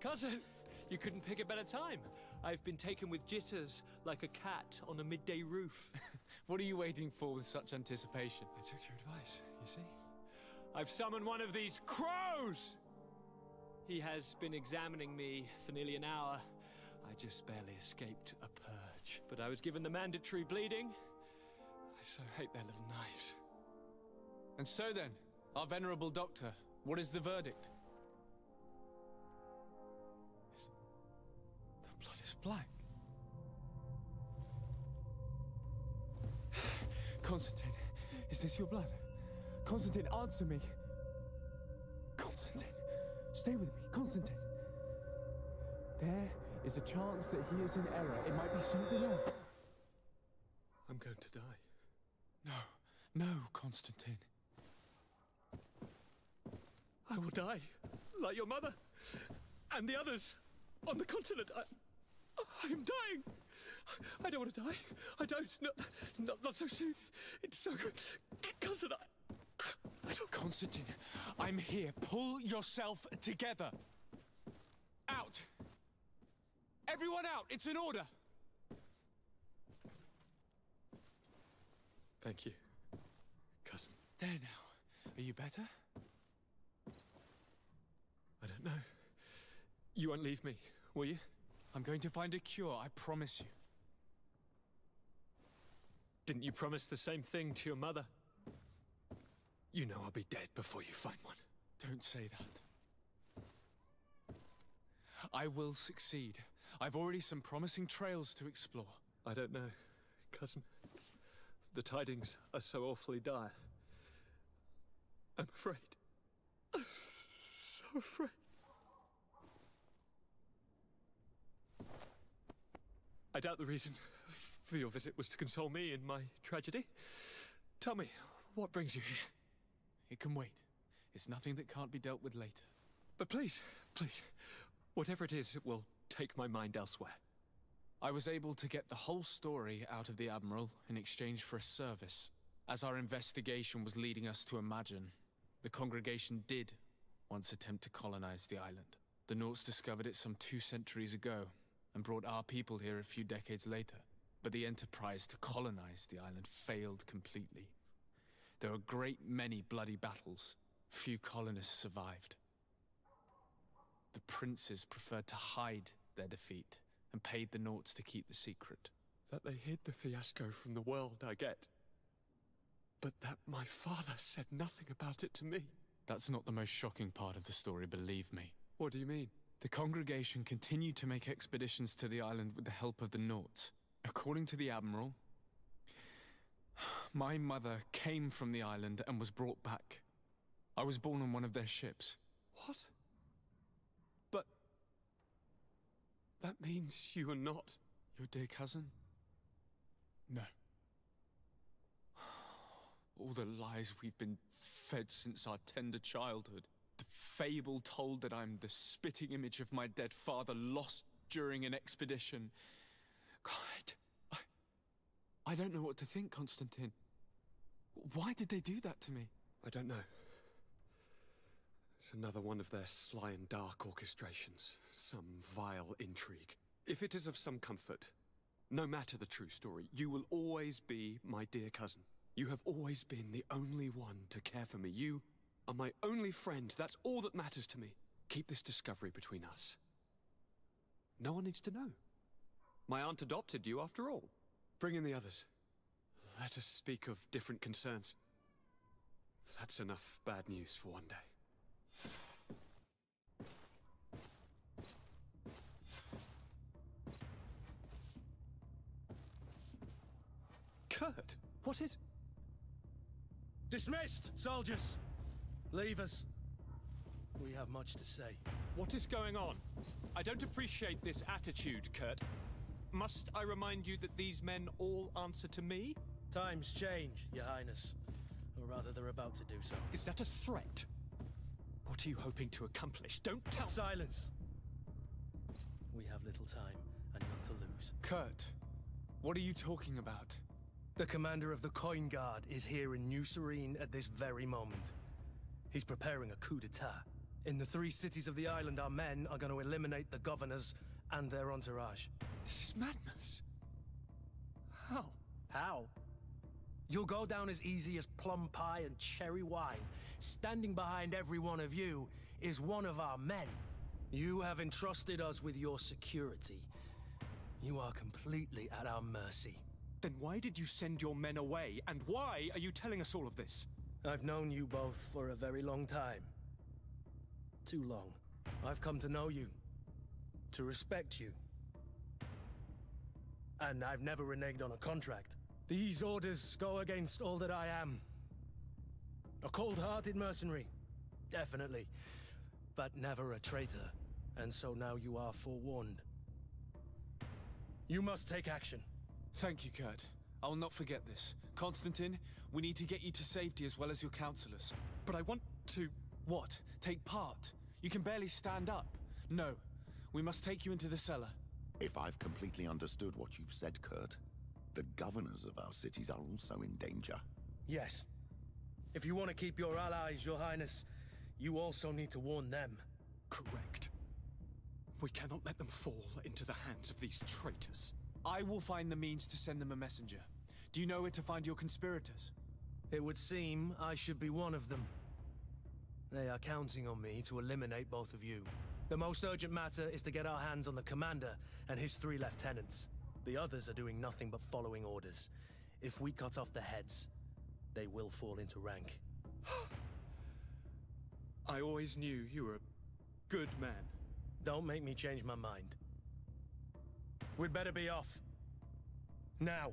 Cousin, you couldn't pick a better time. I've been taken with jitters like a cat on a midday roof. What are you waiting for with such anticipation? I took your advice, you see. I've summoned one of these crows! He has been examining me for nearly an hour. I just barely escaped a purge. But I was given the mandatory bleeding. I so hate their little knives. And so then, our venerable doctor, what is the verdict? Black. Constantin, is this your blood? Constantin, answer me. Constantin, stay with me. Constantin. There is a chance that he is in error. It might be something else. I'm going to die. No, no, Constantin. I will die, like your mother and the others on the continent. I, I am dying. I don't want to die. I don't. Not, not, not so soon. It's so. good. Cousin, I, I don't. Constantin, I'm here. Pull yourself together. Out! Everyone out! It's an order! Thank you, cousin. There now. Are you better? I don't know. You won't leave me, will you? I'm going to find a cure, I promise you. Didn't you promise the same thing to your mother? You know I'll be dead before you find one. Don't say that. I will succeed. I've already some promising trails to explore. I don't know, cousin. The tidings are so awfully dire. I'm afraid. I'm so afraid. I doubt the reason for your visit was to console me in my tragedy. Tell me, what brings you here? It can wait. It's nothing that can't be dealt with later. But please, please, whatever it is, it will take my mind elsewhere. I was able to get the whole story out of the Admiral in exchange for a service. As our investigation was leading us to imagine, the congregation did once attempt to colonize the island. The Nauts discovered it some two centuries ago and brought our people here a few decades later. But the enterprise to colonize the island failed completely. There were a great many bloody battles. Few colonists survived. The princes preferred to hide their defeat and paid the Nauts to keep the secret. That they hid the fiasco from the world, I get. But that my father said nothing about it to me. That's not the most shocking part of the story, believe me. What do you mean? The congregation continued to make expeditions to the island with the help of the Nauts. According to the Admiral, my mother came from the island and was brought back. I was born on one of their ships. What? But. That means you are not. Your dear cousin? No. All the lies we've been fed since our tender childhood. Fable told that I'm the spitting image of my dead father lost during an expedition. God, I, I don't know what to think, Constantin. Why did they do that to me? I don't know. It's another one of their sly and dark orchestrations. Some vile intrigue. If it is of some comfort, no matter the true story, you will always be my dear cousin. You have always been the only one to care for me. You are my only friend. That's all that matters to me. Keep this discovery between us. No one needs to know. My aunt adopted you after all. Bring in the others. Let us speak of different concerns. That's enough bad news for one day. Kurt, what is... Dismissed, soldiers! Leave us. We have much to say. What is going on? I don't appreciate this attitude, Kurt. Must I remind you that these men all answer to me? Times change, Your Highness. Or rather, they're about to do so. Is that a threat? What are you hoping to accomplish? Don't tell Silence! We have little time and none to lose. Kurt, what are you talking about? The commander of the Coin Guard is here in New Serene at this very moment. He's preparing a coup d'etat. In the three cities of the island, our men are going to eliminate the governors and their entourage. This is madness. How? How? You'll go down as easy as plum pie and cherry wine. Standing behind every one of you is one of our men. You have entrusted us with your security. You are completely at our mercy. Then why did you send your men away? And why are you telling us all of this? I've known you both for a very long time. Too long. I've come to know you. To respect you. And I've never reneged on a contract. These orders go against all that I am. A cold-hearted mercenary. Definitely. But never a traitor. And so now you are forewarned. You must take action. Thank you, Kurt. I'll not forget this. Constantin, we need to get you to safety as well as your counselors. But I want to... What? Take part? You can barely stand up. No. We must take you into the cellar. If I've completely understood what you've said, Kurt, the governors of our cities are also in danger. Yes. If you want to keep your allies, your highness, you also need to warn them. Correct. We cannot let them fall into the hands of these traitors. I will find the means to send them a messenger. Do you know where to find your conspirators? It would seem I should be one of them. They are counting on me to eliminate both of you. The most urgent matter is to get our hands on the commander and his three lieutenants. The others are doing nothing but following orders. If we cut off the heads, they will fall into rank. I always knew you were a good man. Don't make me change my mind. We'd better be off. Now.